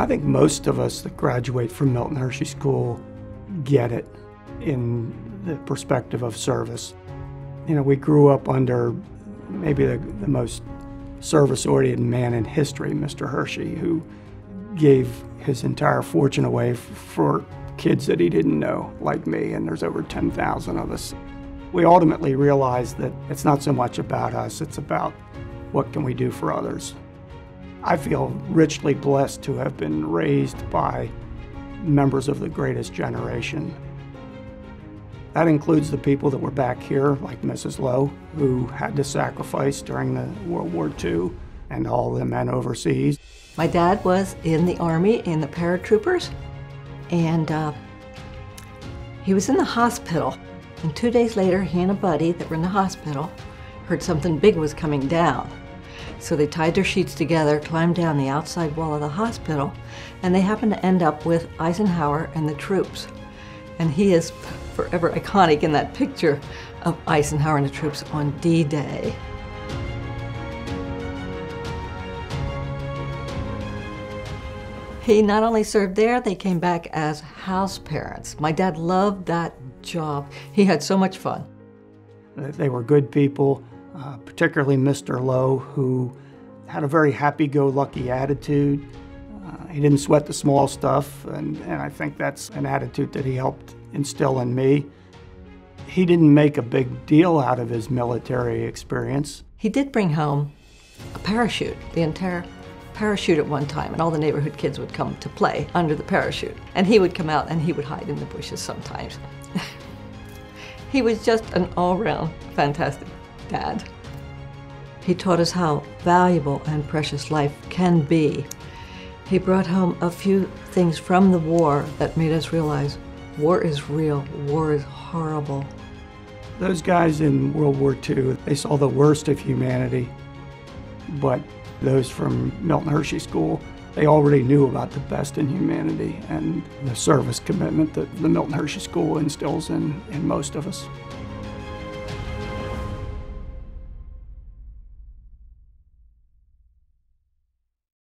I think most of us that graduate from Milton Hershey School get it in the perspective of service. You know, we grew up under maybe the, the most service oriented man in history, Mr. Hershey, who gave his entire fortune away for kids that he didn't know, like me, and there's over 10,000 of us. We ultimately realized that it's not so much about us, it's about what can we do for others. I feel richly blessed to have been raised by members of the greatest generation. That includes the people that were back here, like Mrs. Lowe, who had to sacrifice during the World War II, and all the men overseas. My dad was in the Army in the paratroopers, and uh, he was in the hospital. And two days later, he and a buddy that were in the hospital heard something big was coming down. So they tied their sheets together, climbed down the outside wall of the hospital, and they happened to end up with Eisenhower and the troops. And he is forever iconic in that picture of Eisenhower and the troops on D-Day. He not only served there, they came back as house parents. My dad loved that job. He had so much fun. They were good people, uh, particularly Mr. Lowe, who had a very happy-go-lucky attitude. Uh, he didn't sweat the small stuff, and, and I think that's an attitude that he helped instill in me. He didn't make a big deal out of his military experience. He did bring home a parachute, the entire parachute at one time, and all the neighborhood kids would come to play under the parachute. And he would come out and he would hide in the bushes sometimes. he was just an all-round fantastic dad. He taught us how valuable and precious life can be. He brought home a few things from the war that made us realize war is real, war is horrible. Those guys in World War II, they saw the worst of humanity, but those from Milton Hershey School, they already knew about the best in humanity and the service commitment that the Milton Hershey School instills in, in most of us.